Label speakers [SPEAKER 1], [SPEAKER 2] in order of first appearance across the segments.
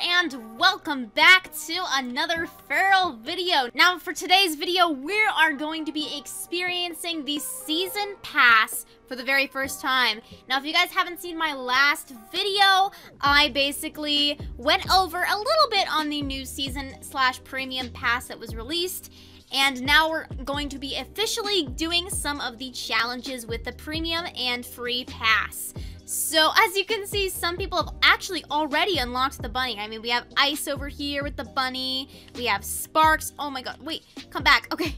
[SPEAKER 1] and welcome back to another Feral video. Now for today's video, we are going to be experiencing the Season Pass for the very first time. Now if you guys haven't seen my last video, I basically went over a little bit on the new Season slash Premium Pass that was released and now we're going to be officially doing some of the challenges with the premium and free pass. So as you can see, some people have actually already unlocked the bunny. I mean, we have Ice over here with the bunny. We have Sparks. Oh my god, wait, come back. Okay,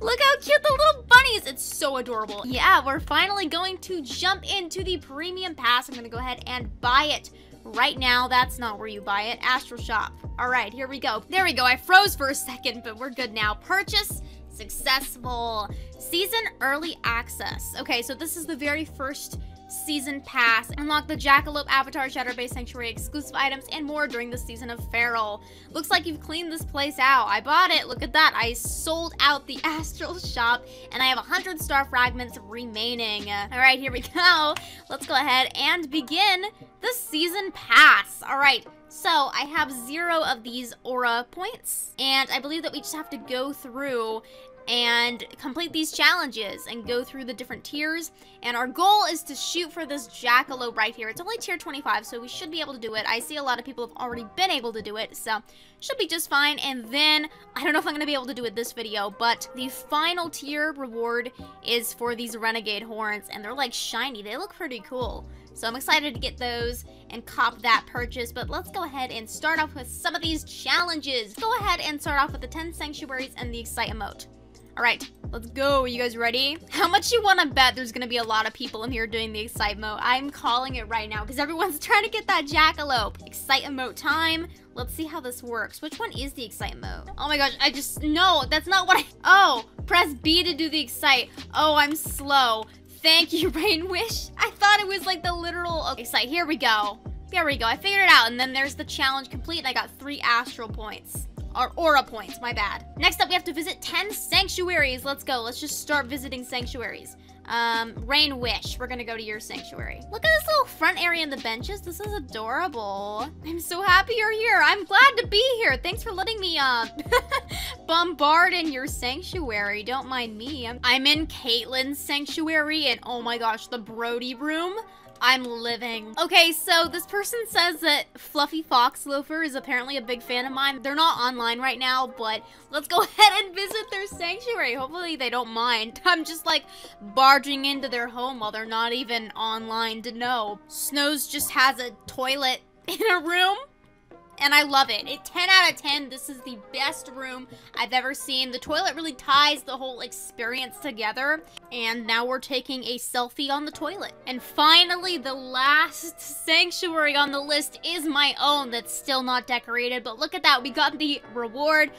[SPEAKER 1] look how cute the little bunny is. It's so adorable. Yeah, we're finally going to jump into the premium pass. I'm gonna go ahead and buy it right now. That's not where you buy it. Astral Shop. All right, here we go. There we go. I froze for a second, but we're good now. Purchase successful. Season early access. Okay, so this is the very first season pass. Unlock the Jackalope Avatar Shadowbase Sanctuary exclusive items and more during the season of Feral. Looks like you've cleaned this place out. I bought it. Look at that. I sold out the Astral Shop and I have 100 star fragments remaining. All right, here we go. Let's go ahead and begin the season pass. All right. So I have zero of these aura points, and I believe that we just have to go through and complete these challenges and go through the different tiers. And our goal is to shoot for this jackalope right here. It's only tier 25, so we should be able to do it. I see a lot of people have already been able to do it, so should be just fine. And then, I don't know if I'm going to be able to do it this video, but the final tier reward is for these renegade horns, and they're like shiny. They look pretty cool. So I'm excited to get those and cop that purchase. But let's go ahead and start off with some of these challenges. Go ahead and start off with the 10 sanctuaries and the excite emote. All right, let's go. Are you guys ready? How much you want to bet there's going to be a lot of people in here doing the excite mode? I'm calling it right now because everyone's trying to get that jackalope. Excite emote time. Let's see how this works. Which one is the excite mode? Oh my gosh, I just, no, that's not what I, oh, press B to do the excite. Oh, I'm slow. Thank you, Rain Wish. I thought it was like the literal, excite. Here we go. There we go. I figured it out. And then there's the challenge complete and I got three astral points. Or aura points, my bad. Next up, we have to visit 10 sanctuaries. Let's go. Let's just start visiting sanctuaries. Um, Rain Wish, we're gonna go to your sanctuary. Look at this little front area and the benches. This is adorable. I'm so happy you're here. I'm glad to be here. Thanks for letting me, uh, bombard in your sanctuary. Don't mind me. I'm, I'm in Caitlin's sanctuary and oh my gosh, the Brody room. I'm living. Okay, so this person says that Fluffy Fox Loafer is apparently a big fan of mine. They're not online right now, but let's go ahead and visit their sanctuary. Hopefully they don't mind. I'm just like barging into their home while they're not even online to know. Snows just has a toilet in a room and I love it. It 10 out of 10. This is the best room I've ever seen. The toilet really ties the whole experience together. And now we're taking a selfie on the toilet. And finally, the last sanctuary on the list is my own that's still not decorated. But look at that. We got the reward.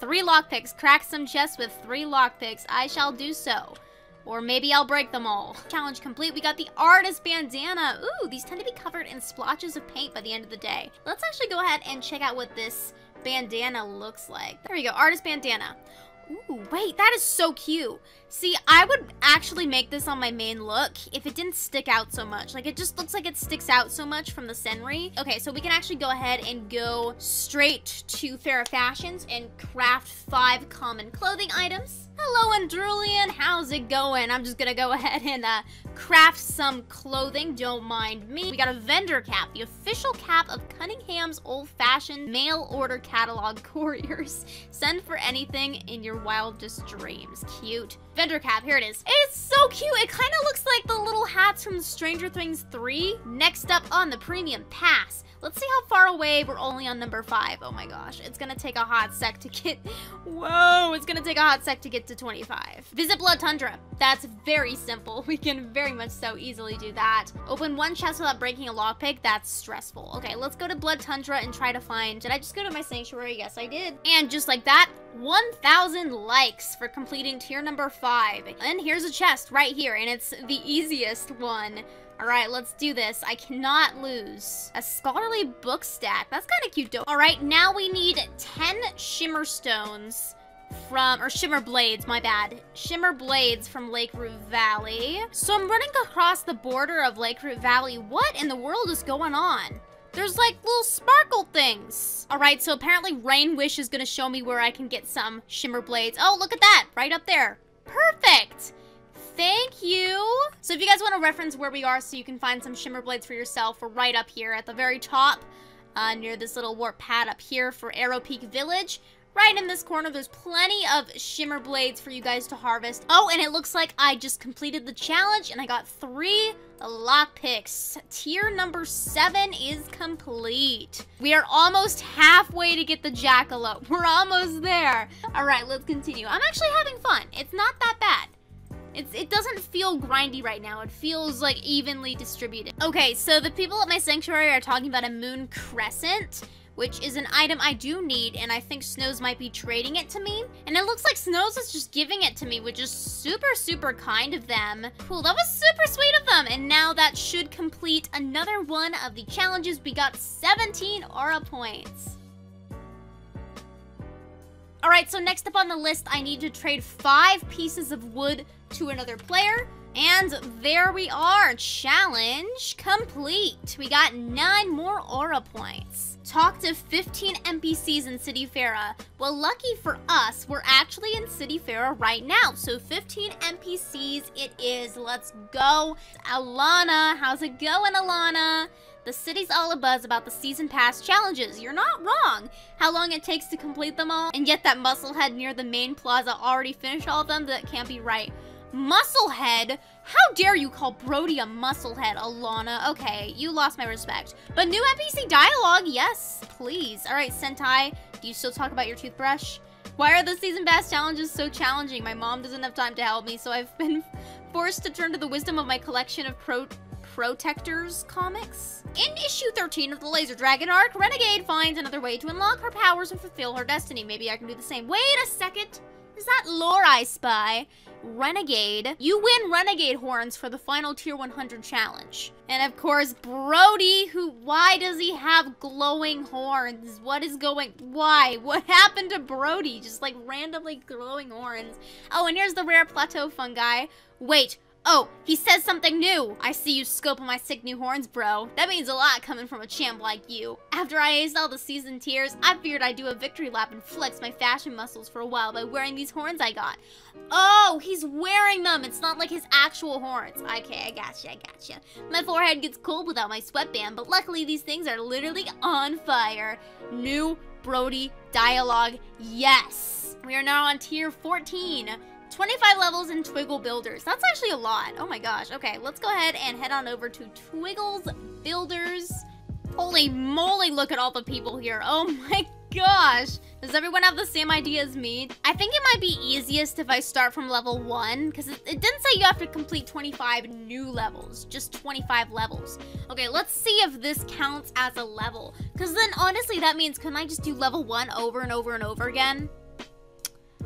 [SPEAKER 1] Three lockpicks. Crack some chests with three lockpicks. I shall do so. Or maybe I'll break them all. Challenge complete. We got the artist bandana. Ooh, these tend to be covered in splotches of paint by the end of the day. Let's actually go ahead and check out what this bandana looks like. There we go, artist bandana. Ooh, wait, that is so cute. See, I would actually make this on my main look if it didn't stick out so much. Like, it just looks like it sticks out so much from the Senri. Okay, so we can actually go ahead and go straight to Faira Fashions and craft five common clothing items. Hello, Andrulian. How's it going? I'm just gonna go ahead and uh, craft some clothing. Don't mind me. We got a vendor cap, the official cap of Cunningham's old-fashioned mail order catalog couriers. Send for anything in your wildest dreams. Cute. Vendor cap, here it is. It's so cute. It kind of looks like the little hats from Stranger Things 3. Next up on the premium pass. Let's see how far away we're only on number five. Oh my gosh, it's gonna take a hot sec to get, whoa, it's gonna take a hot sec to get to 25. Visit Blood Tundra. That's very simple. We can very much so easily do that. Open one chest without breaking a lockpick. That's stressful. Okay, let's go to Blood Tundra and try to find, did I just go to my sanctuary? Yes, I did. And just like that, 1,000 likes for completing tier number five. And here's a chest right here, and it's the easiest one. All right, let's do this. I cannot lose. A scholarly book stack. That's kind of cute, though. All right, now we need 10 shimmer stones from, or shimmer blades, my bad. Shimmer blades from Lakeroot Valley. So I'm running across the border of Lakeroot Valley. What in the world is going on? There's like little sparkle things. All right, so apparently Rain Wish is gonna show me where I can get some shimmer blades. Oh, look at that, right up there. Perfect. Thank you. So if you guys want to reference where we are so you can find some shimmer blades for yourself, we're right up here at the very top uh, near this little warp pad up here for Arrow Peak Village. Right in this corner, there's plenty of shimmer blades for you guys to harvest. Oh, and it looks like I just completed the challenge and I got three lockpicks. Tier number seven is complete. We are almost halfway to get the jackalope. We're almost there. All right, let's continue. I'm actually having fun. It's not that bad. It's, it doesn't feel grindy right now. It feels like evenly distributed. Okay, so the people at my sanctuary are talking about a moon crescent which is an item I do need, and I think Snows might be trading it to me. And it looks like Snows is just giving it to me, which is super, super kind of them. Cool, that was super sweet of them. And now that should complete another one of the challenges. We got 17 aura points. Alright, so next up on the list, I need to trade five pieces of wood to another player. And there we are, challenge complete. We got nine more aura points talk to 15 NPCs in City Faira. Well, lucky for us, we're actually in City Faira right now. So 15 NPCs it is. Let's go. Alana, how's it going, Alana? The city's all abuzz about the season pass challenges. You're not wrong. How long it takes to complete them all, and yet that musclehead near the main plaza already finished all of them, that can't be right. Musclehead? How dare you call Brody a musclehead, Alana? Okay, you lost my respect. But new NPC dialogue, yes, please. All right, Sentai, do you still talk about your toothbrush? Why are the season pass challenges so challenging? My mom doesn't have time to help me, so I've been forced to turn to the wisdom of my collection of pro Protectors comics. In issue 13 of the Laser Dragon arc, Renegade finds another way to unlock her powers and fulfill her destiny. Maybe I can do the same. Wait a second. Is that lore I spy? Renegade. You win Renegade horns for the final tier 100 challenge. And of course, Brody, who, why does he have glowing horns? What is going, why? What happened to Brody? Just like randomly glowing horns. Oh, and here's the rare plateau fungi. Wait, Oh, he says something new. I see you scoping my sick new horns, bro. That means a lot coming from a champ like you. After I aced all the season tiers, I figured I'd do a victory lap and flex my fashion muscles for a while by wearing these horns I got. Oh, he's wearing them. It's not like his actual horns. Okay, I gotcha, I gotcha. My forehead gets cold without my sweatband, but luckily these things are literally on fire. New Brody dialogue, yes. We are now on tier 14. 25 levels in Twiggle Builders. That's actually a lot. Oh my gosh. Okay, let's go ahead and head on over to Twiggles Builders. Holy moly, look at all the people here. Oh my gosh. Does everyone have the same idea as me? I think it might be easiest if I start from level 1, because it, it, didn't say you have to complete 25 new levels, just 25 levels. Okay, let's see if this counts as a level, because then honestly that means, can I just do level 1 over and over and over again?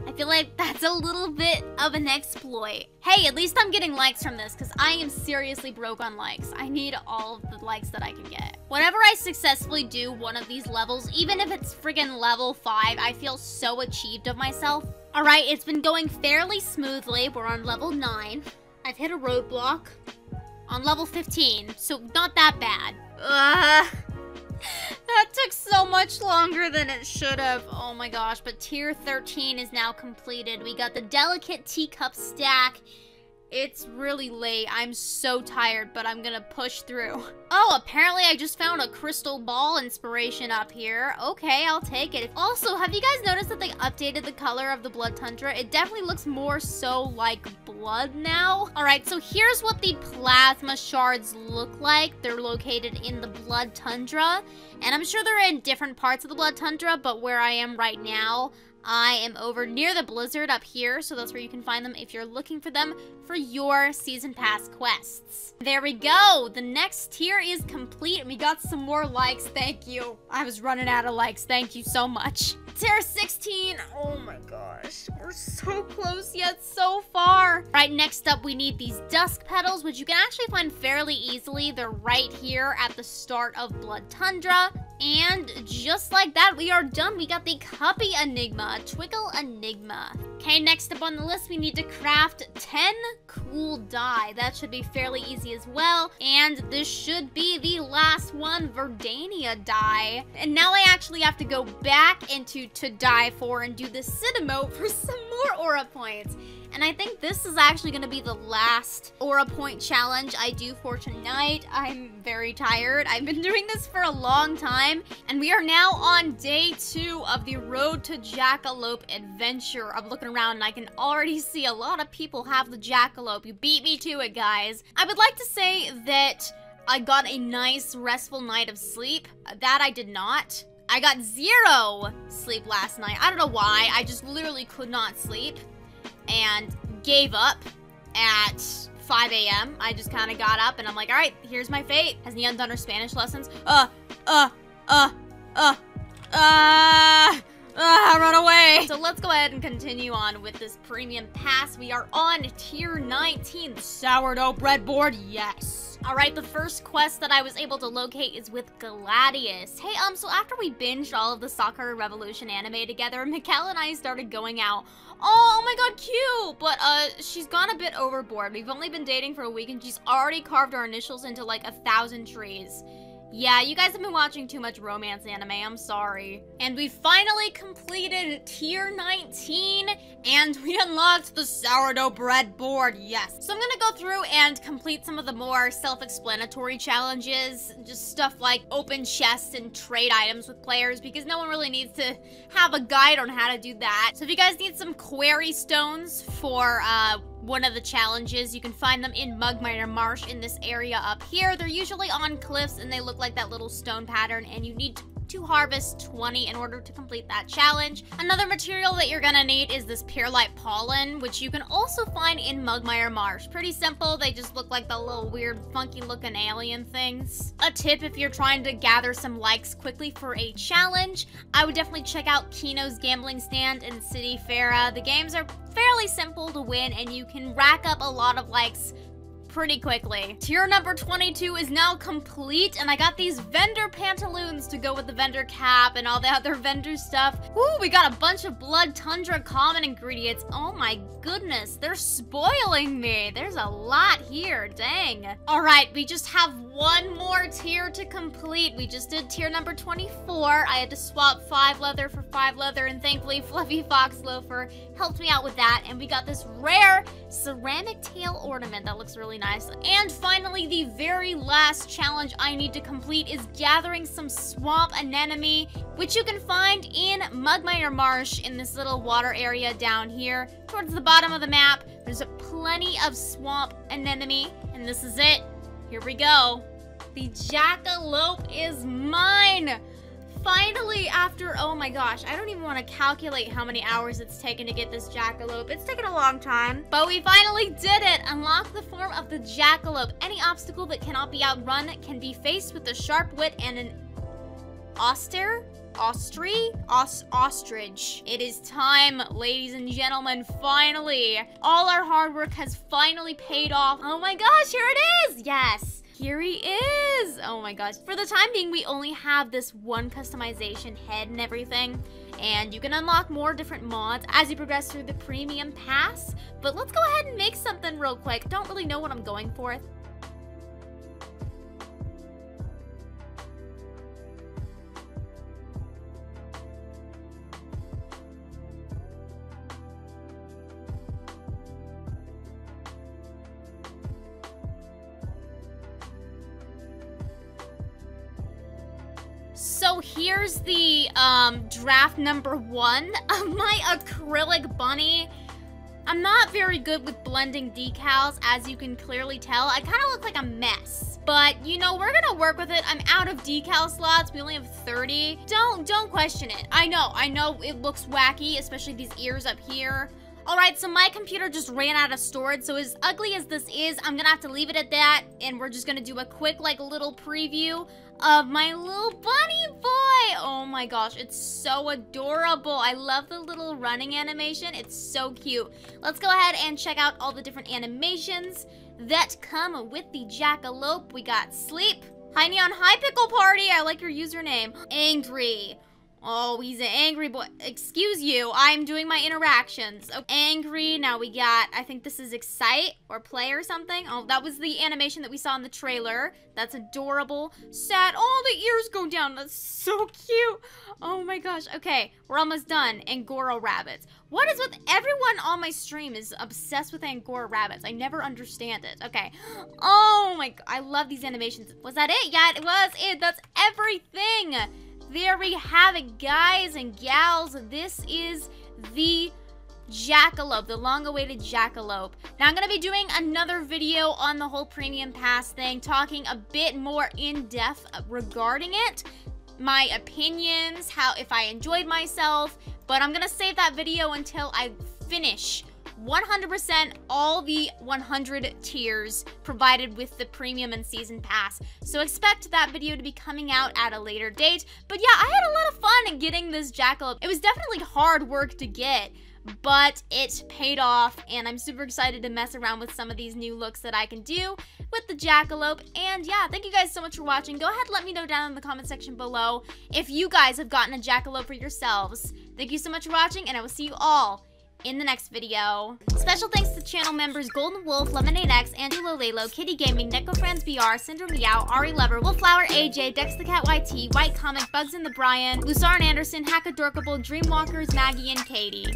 [SPEAKER 1] I feel like that's a little bit of an exploit. Hey, at least I'm getting likes from this because I am seriously broke on likes. I need all the likes that I can get. Whenever I successfully do one of these levels, even if it's friggin' level 5, I feel so achieved of myself. Alright, it's been going fairly smoothly. We're on level 9. I've hit a roadblock on level 15, so not that bad. Ugh. That took so much longer than it should have. Oh my gosh, but tier 13 is now completed. We got the delicate teacup stack it's really late. I'm so tired, but I'm gonna push through. Oh, apparently I just found a crystal ball inspiration up here. Okay, I'll take it. Also, have you guys noticed that they updated the color of the Blood Tundra? It definitely looks more so like blood now. All right, so here's what the plasma shards look like. They're located in the Blood Tundra, and I'm sure they're in different parts of the Blood Tundra, but where I am right now, I am over near the Blizzard up here, so that's where you can find them if you're looking for them for your Season Pass quests. There we go! The next tier is complete, and we got some more likes. Thank you. I was running out of likes. Thank you so much. Tier 16. Oh my gosh. We're so close yet so far. Right, next up, we need these Dusk Petals, which you can actually find fairly easily. They're right here at the start of Blood Tundra. And just like that, we are done. We got the Cuppy Enigma, Twinkle Enigma. Okay, next up on the list, we need to craft 10 cool dye. That should be fairly easy as well. And this should be the last one, Verdania dye. And now I actually have to go back into to die for and do the Cinemote for some more aura points. And I think this is actually going to be the last Aura Point challenge I do for tonight. I'm very tired. I've been doing this for a long time. And we are now on day two of the Road to Jackalope adventure. I'm looking around and I can already see a lot of people have the Jackalope. You beat me to it, guys. I would like to say that I got a nice restful night of sleep. That I did not. I got zero sleep last night. I don't know why. I just literally could not sleep and gave up at 5 a.m. I just kind of got up and I'm like, all right, here's my fate. Has Neon done her Spanish lessons? Uh, uh, uh, uh, uh, uh, run away. So let's go ahead and continue on with this premium pass. We are on tier 19, the sourdough breadboard, yes. Alright, the first quest that I was able to locate is with Gladius. Hey, um, so after we binged all of the Sakura Revolution anime together, Mikkel and I started going out Oh, oh my god, cute! But, uh, she's gone a bit overboard. We've only been dating for a week and she's already carved our initials into like a thousand trees. Yeah, you guys have been watching too much romance anime, I'm sorry. And we finally completed tier 19, and we unlocked the sourdough bread board, yes. So I'm gonna go through and complete some of the more self-explanatory challenges, just stuff like open chests and trade items with players, because no one really needs to have a guide on how to do that. So if you guys need some query stones for, uh, one of the challenges. You can find them in Mugmire Marsh in this area up here. They're usually on cliffs and they look like that little stone pattern and you need to harvest 20 in order to complete that challenge. Another material that you're gonna need is this Purelite Pollen, which you can also find in Mugmire Marsh. Pretty simple, they just look like the little weird funky looking alien things. A tip if you're trying to gather some likes quickly for a challenge, I would definitely check out Kino's Gambling Stand in City Faira. Uh, the games are fairly simple to win and you can rack up a lot of likes pretty quickly. Tier number 22 is now complete, and I got these vendor pantaloons to go with the vendor cap and all the other vendor stuff. Ooh, we got a bunch of Blood Tundra common ingredients. Oh my goodness, they're spoiling me. There's a lot here, dang. All right, we just have one more tier to complete. We just did tier number 24. I had to swap five leather for five leather, and thankfully Fluffy Fox Loafer helped me out with that, and we got this rare ceramic tail ornament that looks really nice. And finally, the very last challenge I need to complete is gathering some swamp anemone, which you can find in Mugmire Marsh in this little water area down here. Towards the bottom of the map, there's plenty of swamp anemone, and this is it. Here we go. The jackalope is mine! finally, after, oh my gosh, I don't even want to calculate how many hours it's taken to get this jackalope. It's taken a long time, but we finally did it. Unlock the form of the jackalope. Any obstacle that cannot be outrun can be faced with a sharp wit and an austere Ostry? Os ostrich. It is time, ladies and gentlemen, finally. All our hard work has finally paid off. Oh my gosh, here it is! Yes. Here he is! Oh my gosh. For the time being, we only have this one customization head and everything. And you can unlock more different mods as you progress through the premium pass. But let's go ahead and make something real quick. Don't really know what I'm going for. So here's the um, draft number one of my acrylic bunny. I'm not very good with blending decals, as you can clearly tell. I kind of look like a mess. But, you know, we're gonna work with it. I'm out of decal slots. We only have 30. Don't, don't question it. I know, I know it looks wacky, especially these ears up here. Alright, so my computer just ran out of storage, so as ugly as this is, I'm gonna have to leave it at that, and we're just gonna do a quick, like, little preview of my little bunny boy. Oh my gosh, it's so adorable. I love the little running animation. It's so cute. Let's go ahead and check out all the different animations that come with the jackalope. We got sleep, Hi Neon, hi Pickle Party. I like your username. Angry. Oh, he's an angry boy. Excuse you, I'm doing my interactions. Angry, now we got, I think this is Excite or Play or something. Oh, that was the animation that we saw in the trailer. That's adorable. Sad, oh, the ears go down. That's so cute. Oh my gosh. Okay, we're almost done. Angora rabbits. What is with everyone on my stream is obsessed with Angora rabbits. I never understand it. Okay. Oh my, I love these animations. Was that it? Yeah, it was it. That's everything there we have it, guys and gals. This is the Jackalope, the long-awaited Jackalope. Now, I'm going to be doing another video on the whole Premium Pass thing, talking a bit more in-depth regarding it, my opinions, how if I enjoyed myself, but I'm going to save that video until I finish 100% all the 100 tiers provided with the premium and season pass. So expect that video to be coming out at a later date. But yeah, I had a lot of fun getting this jackalope. It was definitely hard work to get, but it paid off and I'm super excited to mess around with some of these new looks that I can do with the jackalope and yeah thank you guys so much for watching go ahead and let me know down in the comment section below if you guys have gotten a jackalope for yourselves thank you so much for watching and I will see you all in the next video. Special thanks to channel members Golden Wolf, Lemonade X, Angelo Lalo, Kitty Gaming, NecoFriends BR, Cinder Meow, Ari Lover, Wolfflower AJ, Dex the Cat YT, White Comic, Bugs in the Brian, Lusarn Anderson, Hackadorkable, Dreamwalkers, Maggie, and Katie.